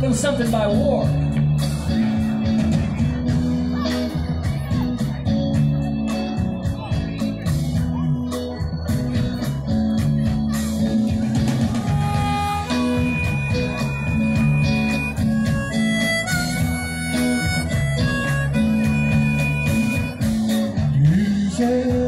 little something by war. is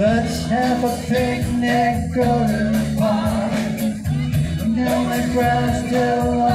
Let's have a picnic, go to the park. Now my grass still.